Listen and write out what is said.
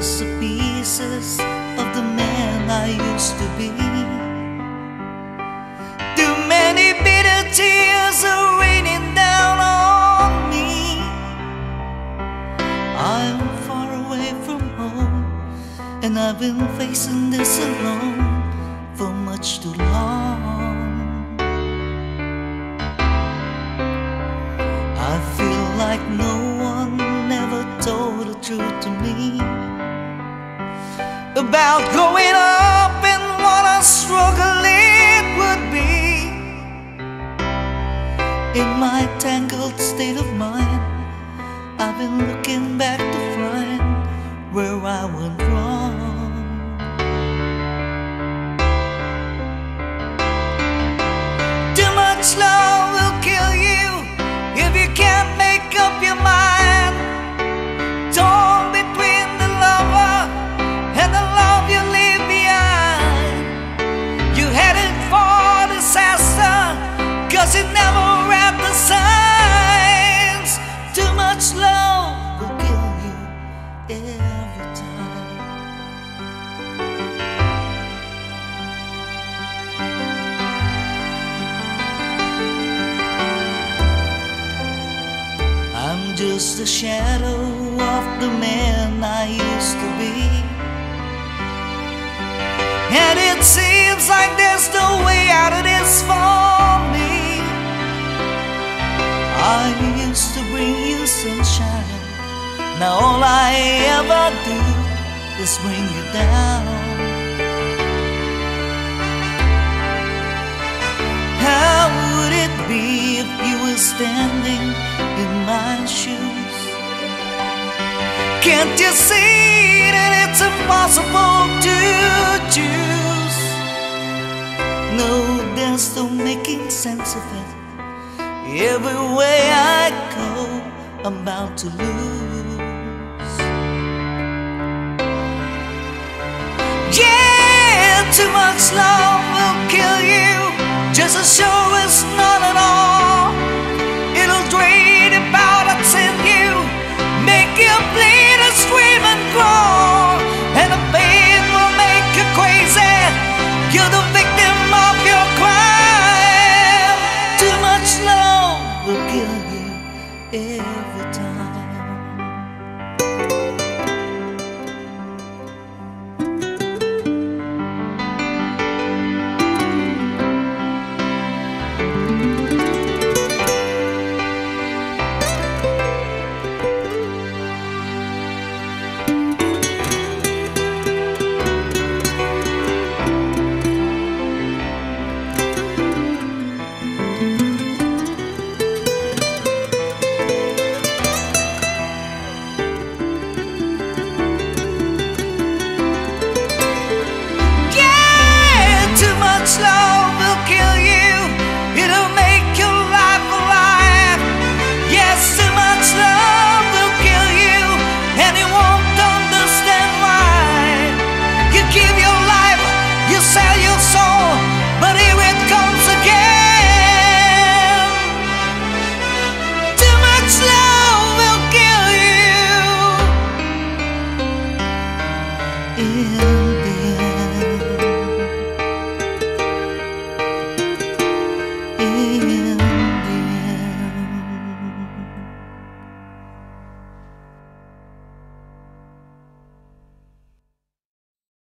The pieces of the man I used to be. Too many bitter tears are raining down on me. I'm far away from home, and I've been facing this alone for much too long. About growing just a shadow of the man I used to be. And it seems like there's no way out of this for me. I used to bring you sunshine. Now all I ever do is bring you down. How would it be if you were standing in my shoes? Can't you see that it's impossible to choose? No, there's no making sense of it. Every way I go, I'm bound to lose. Yeah, too much love will kill you. Just a sure in.